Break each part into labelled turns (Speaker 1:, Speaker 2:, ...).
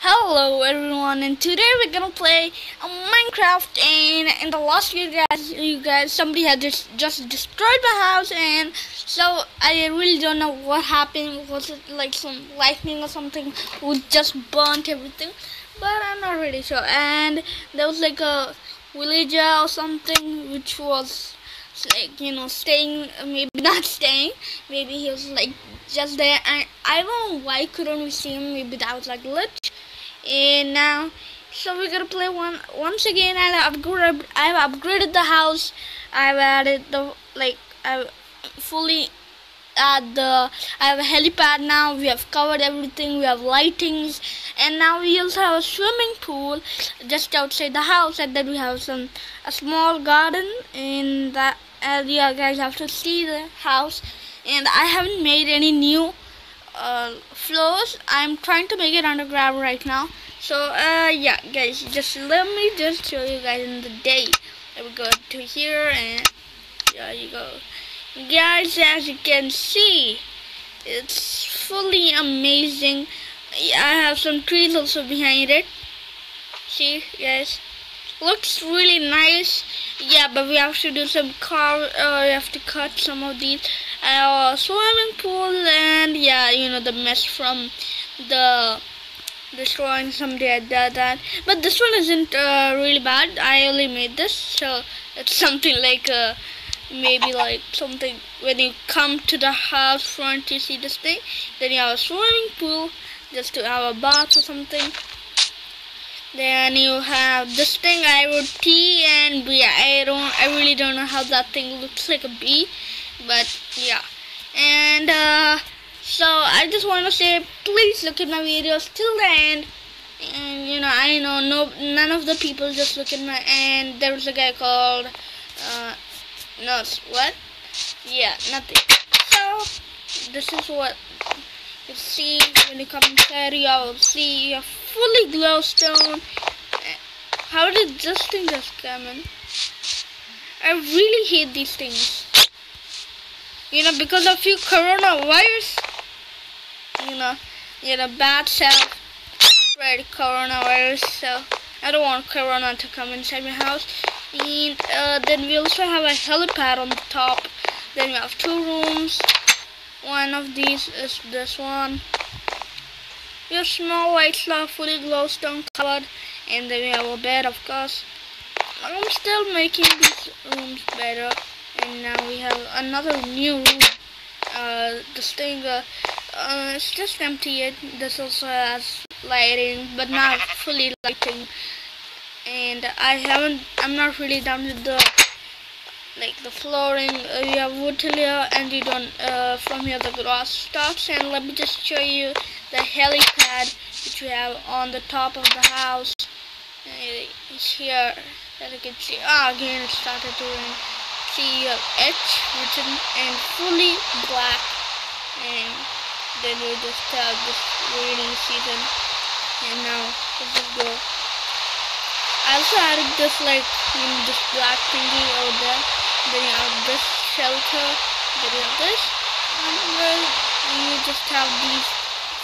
Speaker 1: Hello everyone and today we're gonna play Minecraft and in the last video guys you guys somebody had just just destroyed my house and so I really don't know what happened. Was it like some lightning or something who just burnt everything? But I'm not really sure. And there was like a villager or something which was like you know staying maybe not staying maybe he was like just there. And I don't know why couldn't we see him. Maybe that was like glitch and now so we're gonna play one once again I've upgraded I've upgraded the house. I've added the like I've fully add the I have a helipad now. We have covered everything. We have lightings. And now we also have a swimming pool just outside the house. And then we have some a small garden in that area. Guys have to see the house. And I haven't made any new uh, floors. I'm trying to make it underground right now. So uh, yeah guys just let me just show you guys in the day. I will go to here and there you go. Guys as you can see it's fully amazing. I have some trees also behind it. See guys looks really nice. Yeah but we have to do some car uh, we have to cut some of these uh, swimming pool and yeah you know the mess from the destroying something like that, that. But this one isn't uh, really bad. I only made this so it's something like uh, maybe like something when you come to the house front you see this thing. Then you have a swimming pool just to have a bath or something then you have this thing I wrote T and B. I don't I really don't know how that thing looks like a B but yeah. And uh, so I just want to say please look at my videos till the end. And you know I know no none of the people just look at my and there was a guy called uh, no what? Yeah nothing. So this is what you see when you come inside you will see a fully glowstone. How did this thing just come in? I really hate these things. You know because of you coronavirus. You know you know bad self. Spread coronavirus so I don't want corona to come inside my house. And uh, then we also have a helipad on the top. Then we have two rooms one of these is this one. Have small white slab fully glowstone covered and then we have a bed of course. I'm still making these rooms better. And now we have another new room. Uh, this thing uh, uh, it's just empty it this also has lighting but not fully lighting. And I haven't I'm not really done with the like the flooring uh, you have wood here and you don't uh, from here the grass starts and let me just show you the helipad which we have on the top of the house. It's here as you can see. Ah again it started to rain see you have H written and fully black. And then we just have this rainy season. And now let's just go I also added this like you know, this black thingy over there. Then you have this shelter. Then you have this. And then you just have these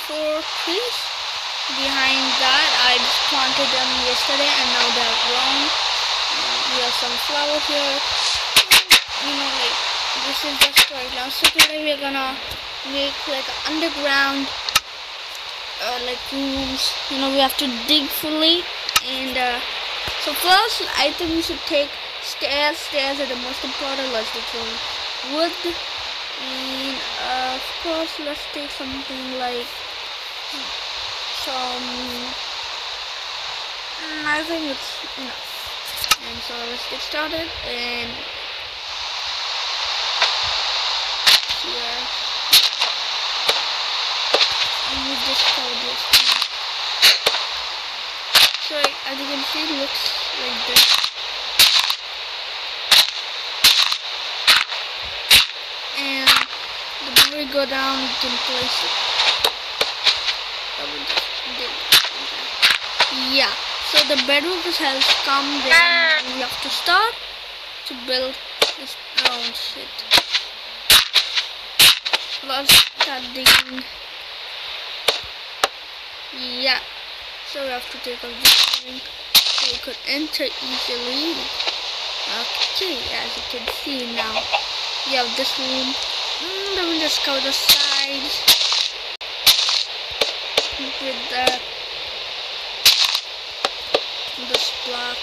Speaker 1: four trees. Behind that, I just planted them yesterday and now they're grown. We have some flowers here. You know, like this is just right now. So today we're gonna make like underground uh, like rooms. You know, we have to dig fully and. Uh, so first, I think we should take stairs. Stairs are the most important. Let's some wood. And uh, of course, let's take something like some... Mm, I think it's enough. And so let's get started. And here. We just so as you can see it looks like this and the more we go down we can place it. Yeah so the bedrock has come then we have to start to build this own shit. Let's start digging. Yeah So we have to take off this thing so we could enter easily. Okay, as you can see now, we have this room. Me just cover the sides with the this block.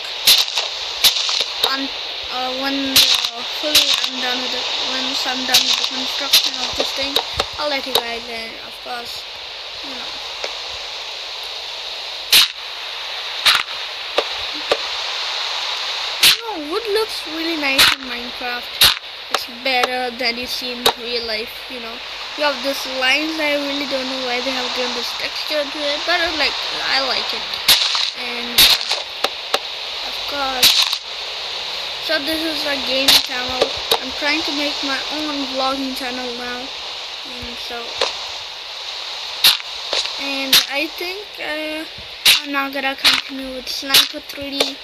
Speaker 1: And uh, when uh, fully I'm done with it, once I'm done with the construction of this thing, I'll let you guys in. Of course, you know. wood looks really nice in Minecraft. It's better than you see in real life, you know. You have this lines, I really don't know why they have given this texture to it, but I like, I like it. And, of course, so this is a game channel. I'm trying to make my own vlogging channel now. And so, and I think uh, I'm not gonna continue with Sniper 3D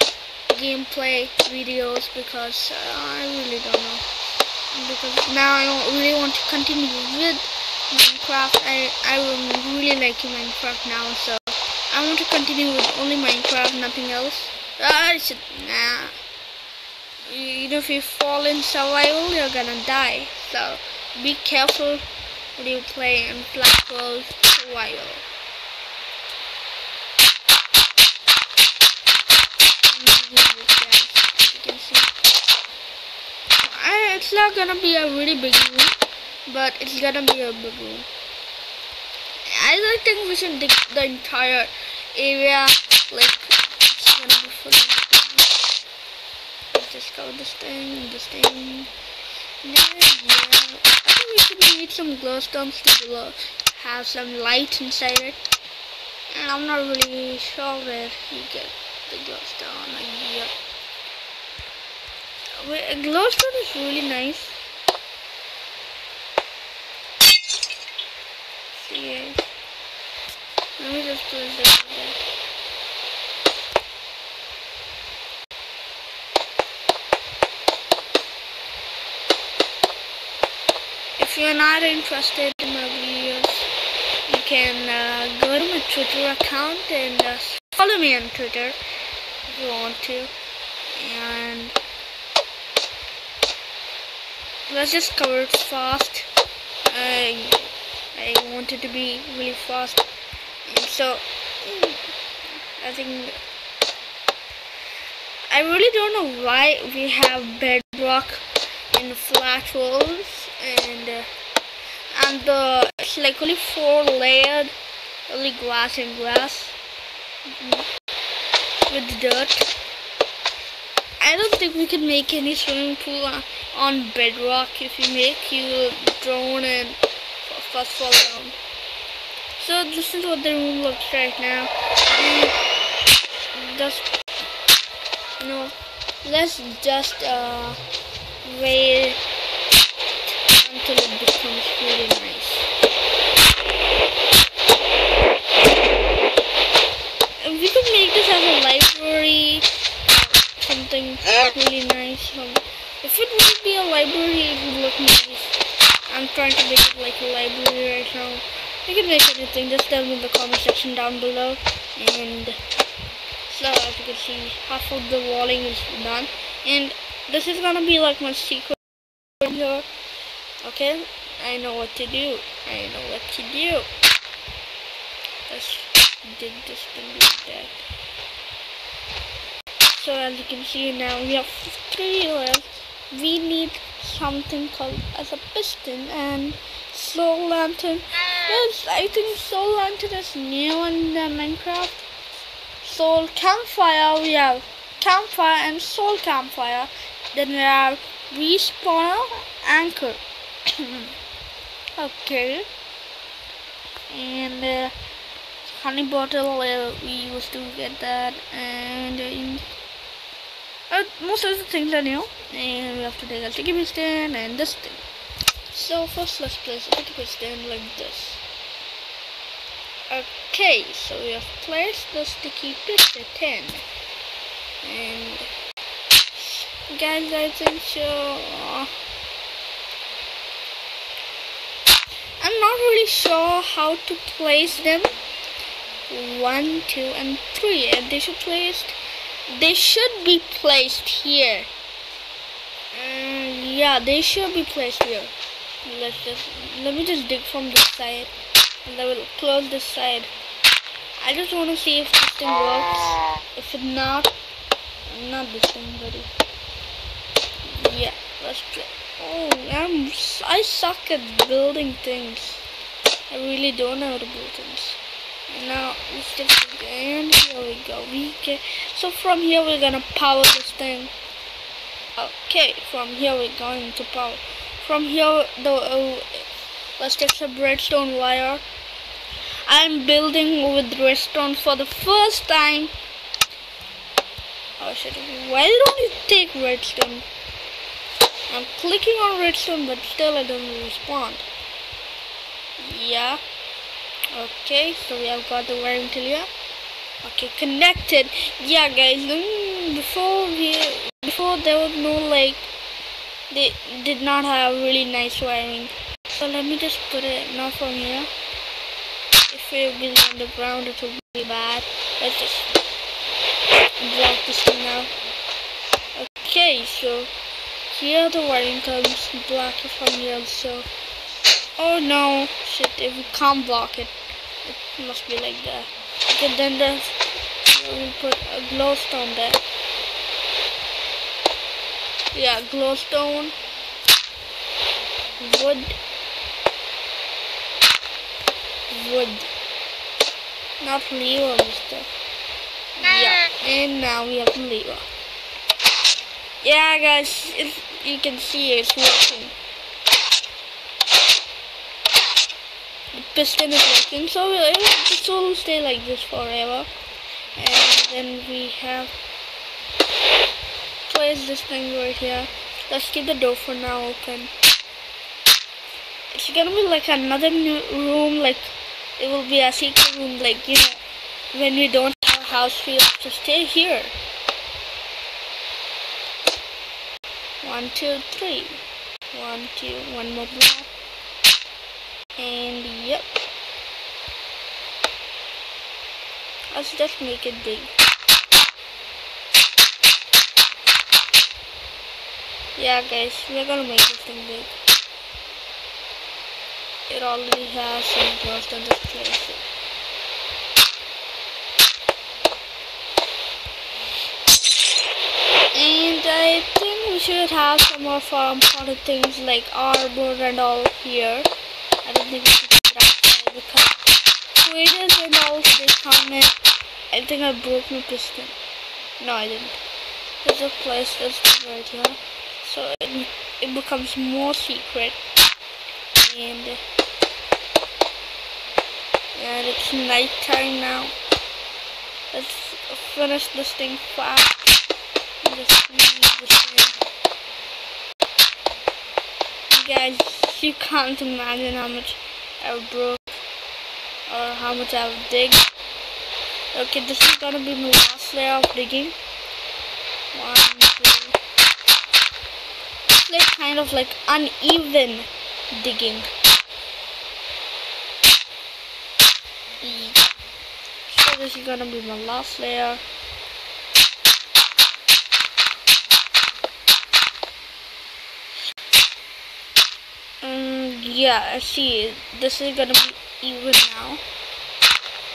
Speaker 1: gameplay videos because uh, I really don't know because now I really want to continue with Minecraft. I, I'm really liking Minecraft now so I want to continue with only Minecraft nothing else. Ah, I should, nah. You know if you fall in survival you're gonna die. So be careful when you play in Flat World Survival it's not gonna be a really big room, but it's gonna be a big room. I don't think we should dig the entire area, like, it's gonna be Let's just this thing, this thing. Yeah. I think we should need some glowstones to have some light inside it. And I'm not really sure where you get the glowstone. Like, yep. Wait, a glowstone is really nice. See guys. Let me just it there. If you're not interested in my videos, you can uh, go to my Twitter account and uh, follow me on Twitter if you want to. And let's just cover it fast. I, I wanted to be really fast. So I think I really don't know why we have bedrock in flat worlds and uh, and the it's like only four layered only glass and glass with dirt I don't think we can make any swimming pool on bedrock. If you make, you drown and first fall down. So this is what the room looks right now. Just, know, let's just uh, wait until it becomes really nice. we could make this as a library something really nice. Um, if it would be a library, it would look nice. I'm trying to make it like a library right now. You can make anything, just tell me in the comment section down below. And so as you can see, half of the walling is done. And this is gonna be like my secret here. Okay, I know what to do. I know what to do. Let's dig this thing like that so as you can see now we have three left. We need something called as a piston and soul lantern. Yes i think soul lantern is new in the minecraft. Soul campfire we have. Campfire and soul campfire. Then we have respawner anchor. Okay. And uh, honey bottle uh, we used to get that and uh, uh, most of the things are new. And we have to take a sticky piston and this thing. So first let's place a sticky piston like this. Okay so we have placed the sticky piston and guys I think so uh, I'm not really sure how to place them. One, two, and three, and they should placed. They should be placed here. Mm, yeah, they should be placed here. Let's just let me just dig from this side, and I will close this side. I just want to see if this thing works. If it not, not this thing, buddy. Yeah, let's play. Oh, I'm I suck at building things. I really don't know how to build things. Now let's just again. Here we go. We get so from here we're gonna power this thing. Okay, from here we're going to power. From here, the uh, let's get some redstone wire. I'm building with redstone for the first time. Oh shit! Why don't you take redstone? I'm clicking on redstone, but still I don't respond. Yeah. Okay, so we have got the wiring till here. Okay, connected. Yeah, guys. Mm, before we before there was no like they did not have really nice wiring so let me just put it not from here if it will be on the ground it will be bad let's just drop this thing now okay so here the wiring comes black from here so oh no shit if we can't block it it must be like that okay then the we put a glowstone there yeah, glowstone, wood, wood, not lever, mister. Yeah, and now we have lever. Yeah, guys, you can see it's working. The is working, so it will stay like this forever. And then we have place this thing right here. Let's keep the door for now open. It's gonna be like another new room, like it will be a secret room, like you know, when we don't have a house, we have to stay here. One, two, three. One, two, one more block. And yep. Let's just make it big. yeah guys we're gonna make this thing big it already has some ghost on this place and I think we should have some more farm important things like arbor and all here I don't think we should put outside because traders and all they come in I think I broke my piston. No I didn't. There's a place that's right here. So it, it becomes more secret. And and it's night time now. Let's finish this thing fast. This guys you can't imagine how much I broke or how much I've dig. okay this is gonna be my last layer of digging one two like kind of like uneven digging. So this is gonna be my last layer. Yeah, I see. This is gonna be even now.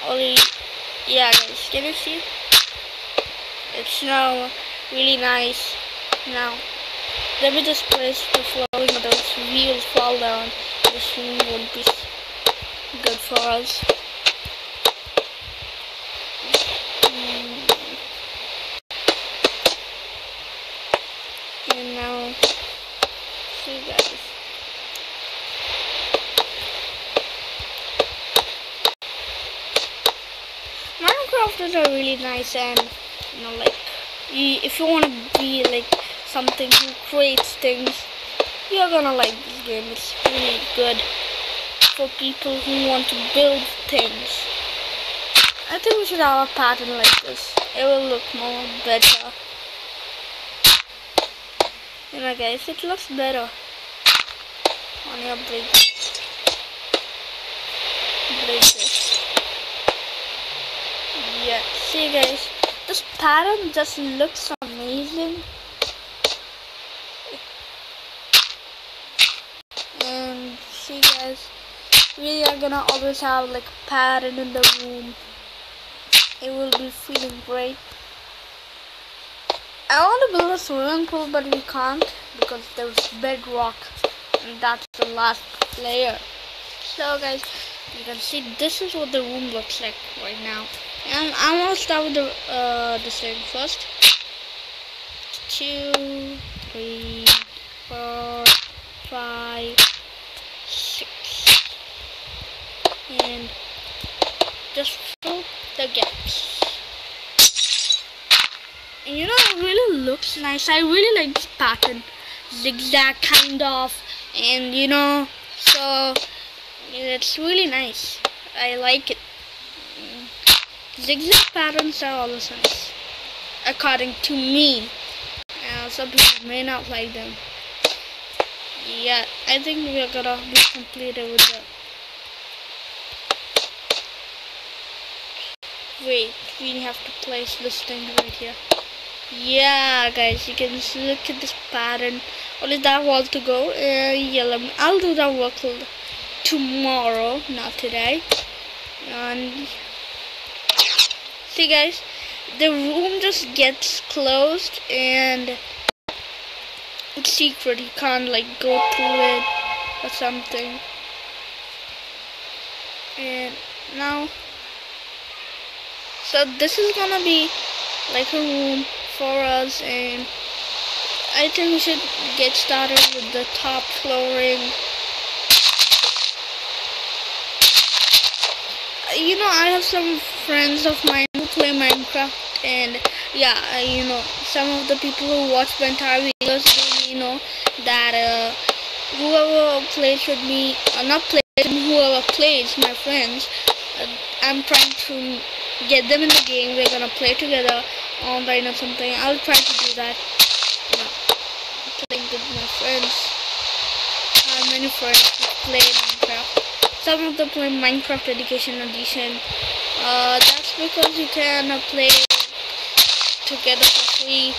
Speaker 1: Only, yeah, guys, can you see? It's now really nice now. Let me just place the flowing those wheels fall down. This won't be good for us. Mm. And now, see guys. Minecraft is a really nice and, you know, like, if you want to be, like, something who creates things, you're gonna like this game. It's really good for people who want to build things. I think we should have a pattern like this. It will look more better. You know guys, it looks better on your bridge. Bridges. See guys, this pattern just looks amazing. And see guys, we are gonna always have like pattern in the room. It will be feeling great. I want to build a swimming pool but we can't because there's bedrock and that's the last layer. So guys, you can see this is what the room looks like right now. And I want to start with the uh, the thing first. Two, three, four, five, six, and just fill the gaps. And you know, it really looks nice. I really like this pattern, zigzag kind of, and you know, so it's really nice. I like it. Zigzag patterns are all the nice, according to me. Uh, some people may not like them. Yeah, I think we are gonna be completed with the. Wait, we have to place this thing right here. Yeah, guys, you can look at this pattern. Only that wall to go. Uh, yeah, me, I'll do that work tomorrow, not today. And see guys, the room just gets closed and it's secret. You can't like go through it or something. And now, so this is gonna be like a room for us and I think we should get started with the top flooring. you know, I have some friends of mine play Minecraft, and yeah, uh, you know, some of the people who watch my entire videos, they know that uh, whoever plays with me, uh, not plays, whoever plays, my friends, uh, I'm trying to get them in the game. We're gonna play together online or something. I'll try to do that. You know, playing with my friends. I have many friends play Minecraft some of them play Minecraft Education Edition. Uh, that's because you can uh, play together for free,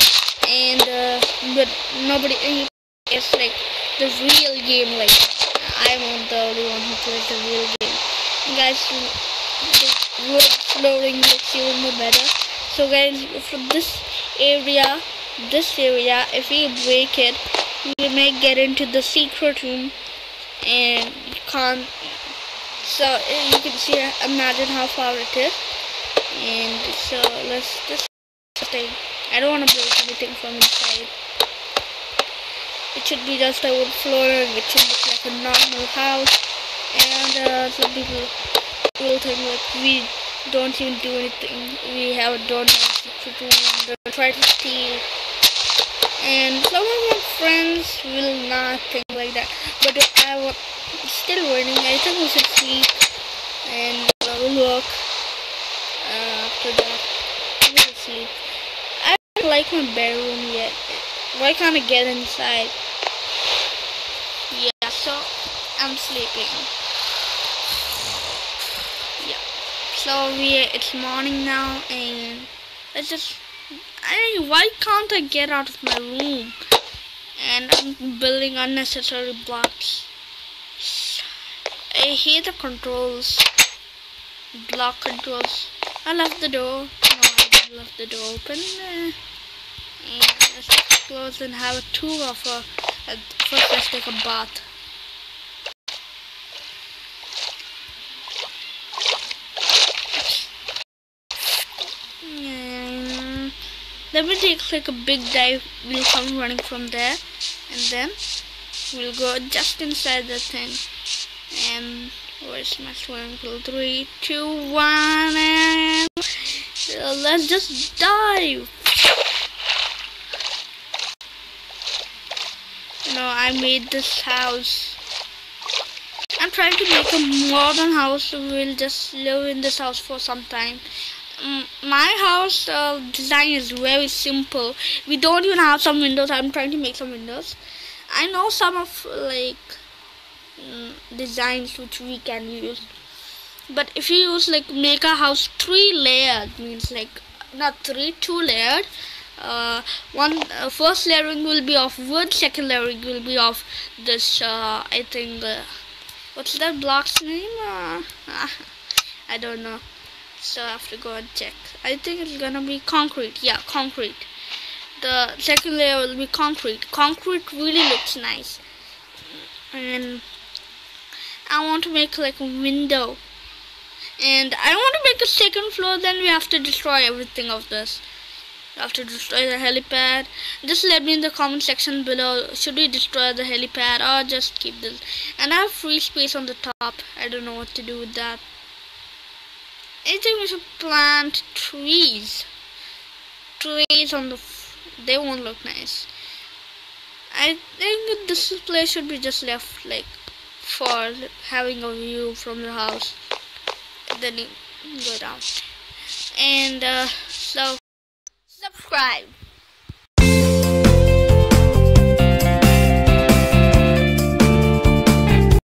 Speaker 1: and uh, but nobody it's like the real game. Like I'm the only one who plays the real game. And guys, the wood flooring looks even better. So guys, from this area, this area, if we break it, we may get into the secret room and you can't so you can see imagine how far it is. And so let's just stay. I don't want to break anything from inside. It should be just a wood floor it should look like a normal house. And uh, some people will think like we don't even do anything. We have have secret room they try to steal. And some of my friends will not think like that. But I want still running. I think we should sleep and we'll work uh, after that. Will sleep. I don't like my bedroom yet. Why can't I get inside? Yeah, so I'm sleeping. Yeah. So we it's morning now and let's just I why can't I get out of my room? And I'm building unnecessary blocks. I hate the controls. Block controls. I left the door. No, I left the door open. Uh, and let's close and have a tour of a. Uh, first, let's take a bath. And let me take like a big dive. We'll come running from there, and then we'll go just inside the thing swimming pool? Three, two, one, and let's just dive. No, I made this house. I'm trying to make a modern house. So we'll just live in this house for some time. Um, my house uh, design is very simple. We don't even have some windows. I'm trying to make some windows. I know some of like Mm, designs which we can use. But if you use like make a house three layered means like not three two layered uh, one uh, first layering will be of wood second layering will be of this uh, I think uh, what's that block's name? Uh, I don't know. So I have to go and check. I think it's gonna be concrete. Yeah concrete. The second layer will be concrete. Concrete really looks nice. And I want to make like a window. And I want to make a second floor then we have to destroy everything of this. We have to destroy the helipad. Just let me in the comment section below. Should we destroy the helipad or just keep this? And I have free space on the top. I don't know what to do with that. I think we should plant trees. Trees on the they won't look nice. I think this place should be just left like for having a view from the house. Then you go down. And uh, so subscribe